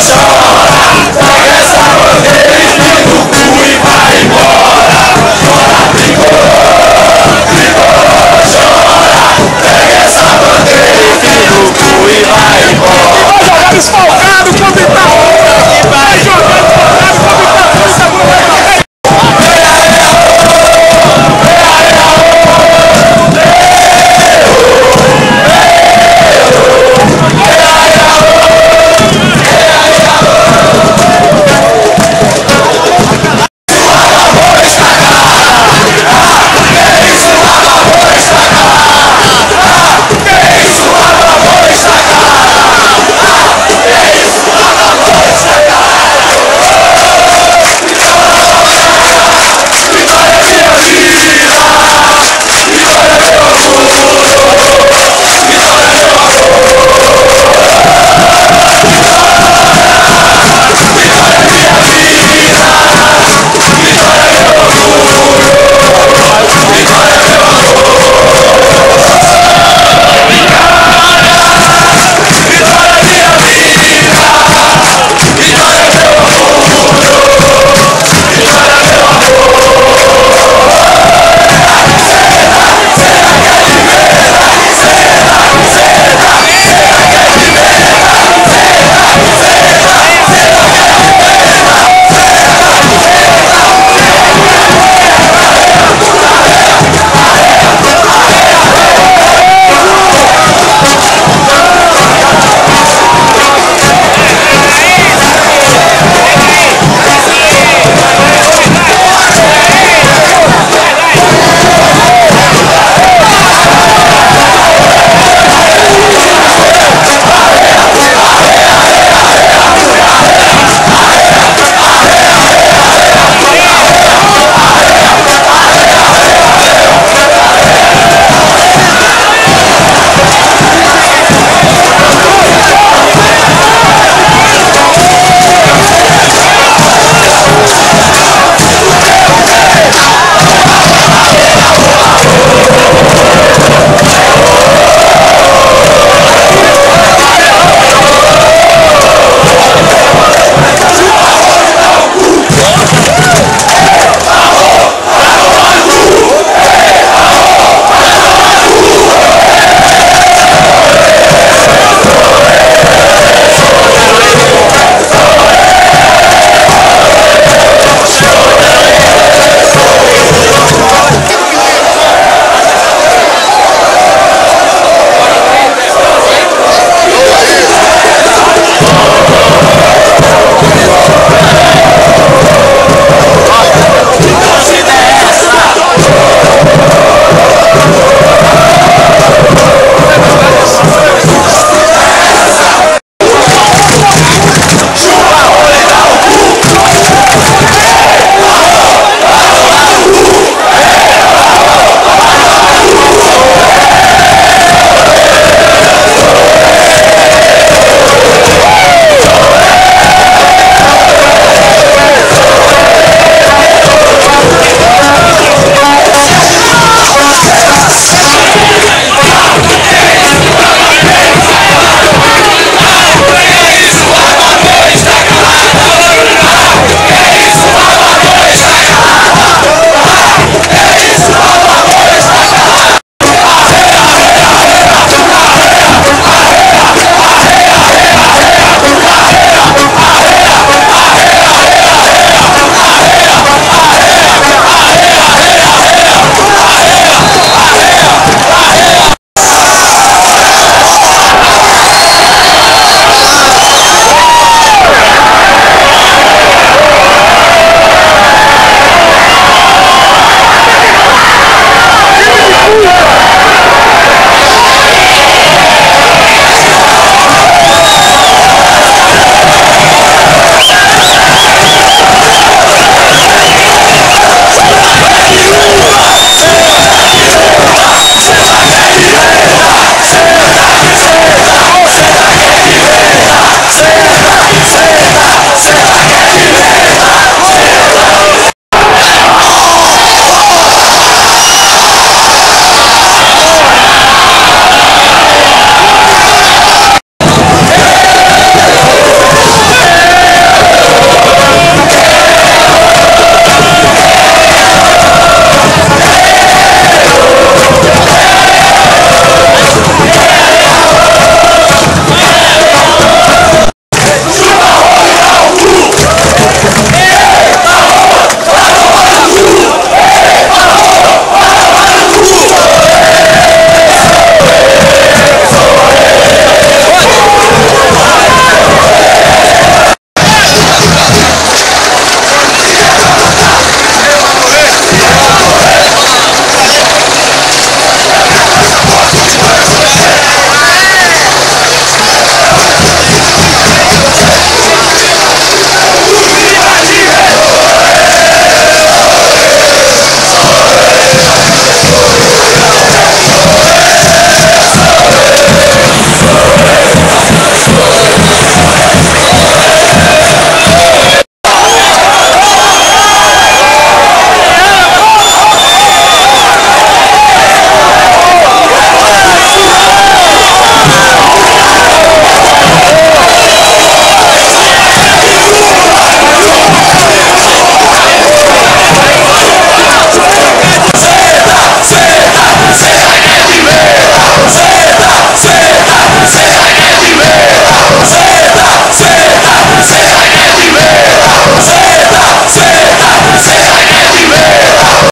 chora, regresa porque